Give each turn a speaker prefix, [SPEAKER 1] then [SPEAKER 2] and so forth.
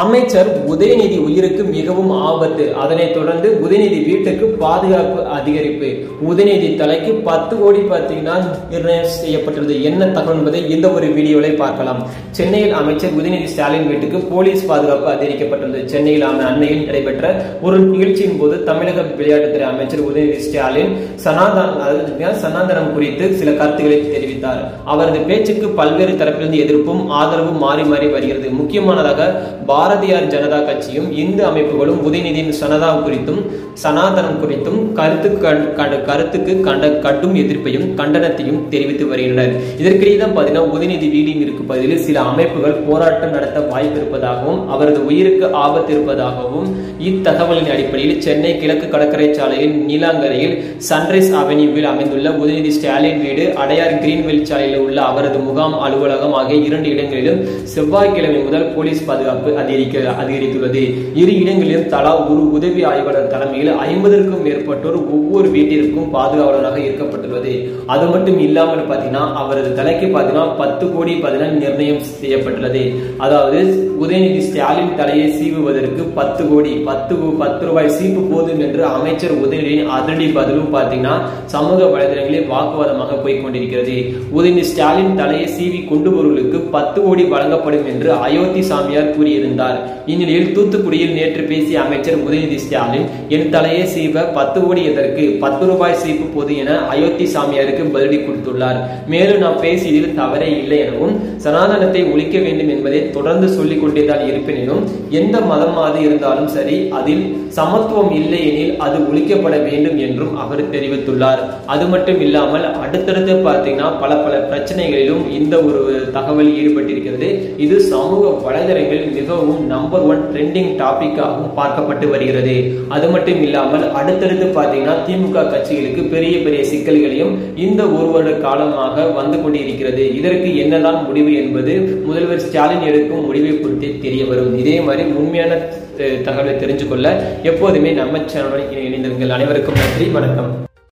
[SPEAKER 1] அமைச்சர் உதயநிதி உயிருக்கு மிகவும் ஆபத்து. அதனைத் தொடர்ந்து உதயநிதி வீட்டுக்கு பாதுகாப்பு அதிகரிப்பு. உதயநிதி தலைக்கு பத்து கோடி பார்த்தீங்கன்னா நிர்ணயம் செய்யப்பட்டுள்ளது. என்ன தகவல் என்பதை இந்த ஒரு வீடியோவில் பார்க்கலாம். சென்னையில் அமைச்சர் உதயநிதி ஸ்டாலின் வீட்டுக்கு போலீஸ் பாதுகாப்பு அதிகரிக்கப்பட்டுள்ளது. சென்னையில் அண்மையில் நடைபெற்ற ஒரு நிகழ்ச்சியின் போது தமிழக விளையாட்டுத்துறை அமைச்சர் உதயநிதி ஸ்டாலின் சனாதன அதாவது சனாதனம் குறித்து சில கருத்துக்களை தெரிவித்தார். அவரது பேச்சுக்கு பல்வேறு தரப்பிலிருந்து எதிர்ப்பும் ஆதரவும் மாறி மாறி வருகிறது. முக்கியமானதாக பாரதியார் ஜனதா கட்சியும் இந்து அமைப்புகளும் உதயநிதியின் சனதா குறித்தும் சனாதனம் குறித்தும் கருத்து கருத்துக்கு கண்ட கடும் எதிர்ப்பையும் கண்டனத்தையும் தெரிவித்து வருகின்றனர். இதற்கிடையே தான் பார்த்தீங்கன்னா உதயநிதி வீடியும் இருக்கும் பகுதியில் சில அமைப்புகள் போராட்டம் நடத்த வாய்ப்பு இருப்பதாகவும் அவரது உயிருக்கு ஆபத்து இருப்பதாகவும் இத்தகவலின் அடிப்படையில் சென்னை கிழக்கு கடற்கரை சாலையில் நீலாங்கரையில் சன்ரைஸ் அவென்யூவில் அமைந்துள்ள உதயநிதி ஸ்டாலின் வீடு அடையார் கிரீன்வெல் சாலையில் உள்ள அவரது முகாம் அலுவலகம் ஆகிய இரண்டு இடங்களிலும் செவ்வாய்க்கிழமை முதல் போலீஸ் பாதுகாப்பு அதிகரிக்க அதிகரித்துள்ளது. இரு இடங்களிலும் தலா ஒரு உதவி ஆய்வாளர் தலைமையில் ஐம்பதற்கும் மேற்பட்டோர் ஒவ்வொரு வீட்டிற்கும் பாதுகாவலராக இருக்கப்பட்டுள்ளது அது மட்டும் இல்லாமல் பார்த்தீங்கன்னா அவரது தலைக்கு பார்த்தீங்கன்னா பத்து கோடி பார்த்தீங்கன்னா நிர்ணயம் செய்யப்பட்டுள்ளது. அதாவது உதயநிதி ஸ்டாலின் தலையை சீவுவதற்கு பத்து கோடி பத்து பத்து ரூபாய் சீப்பு போதும் என்று அமைச்சர் உதயநிதியின் அதிரடி பதிலும் பார்த்தீங்கன்னா சமூக வலைதளங்களில் வாக்குவாதமாக போய் கொண்டிருக்கிறது. உதயநிதி ஸ்டாலின் தலையை சீவி கொண்டு வருவர்களுக்கு பத்து கோடி வழங்கப்படும் என்று அயோத்தி சாமியார் கூறியிருந்தார். இந்நிலையில் தூத்துக்குடியில் நேற்று பேசிய அமைச்சர் உதயநிதி ஸ்டாலின் என் தலையை சீவ பத்து கோடி எதற்கு? பத்து ரூபாய் சீப்பு போது என அயோத்தி சாமியாருக்கு பதிலடி கொடுத்துள்ளார். மேலும் நாம் பேசியதில் தவறே இல்லை எனவும் சனாதனத்தை ஒழிக்க வேண்டும் என்பதை தொடர்ந்து சொல்லிக் கொண்டேதான் இருப்பினும் எந்த மதமாக இருந்தாலும் சரி அதில் சமத்துவம் இல்லை எனில் அது ஒழிக்கப்பட வேண்டும் என்றும் அவர் தெரிவித்துள்ளார். அது மட்டும் இல்லாமல் அடுத்தடுத்து பார்த்தீங்கன்னா பல பல பிரச்சனைகளிலும் இந்த ஒரு தகவல் ஈடுபட்டிருக்கிறது. இது சமூக வலைதளங்களில் மிகவும் நம்பர் ஒன் ட்ரெண்டிங் டாபிக்காகவும் பார்க்கப்பட்டு வருகிறது. அது மட்டும் இல்லாமல் அடுத்தடுத்து பார்த்தீங்கன்னா திமுக கட்சிகளுக்கு பெரிய பெரிய சிக்கல்களையும் இந்த ஒரு வருட காலமாக வந்து கொண்டிருக்கிறது. இதற்கு என்னதான் முடிவு என்பது முதல்வர் ஸ்டாலின் எடுக்கும் முடிவை பொறுத்தே தெரிய வரும். இதே மாதிரி உண்மையான தகவலை தெரிஞ்சு கொள்ள எப்போதுமே நம்ம சேனலுடன் இணைந்திருங்கள். அனைவருக்கும் நன்றி வணக்கம்.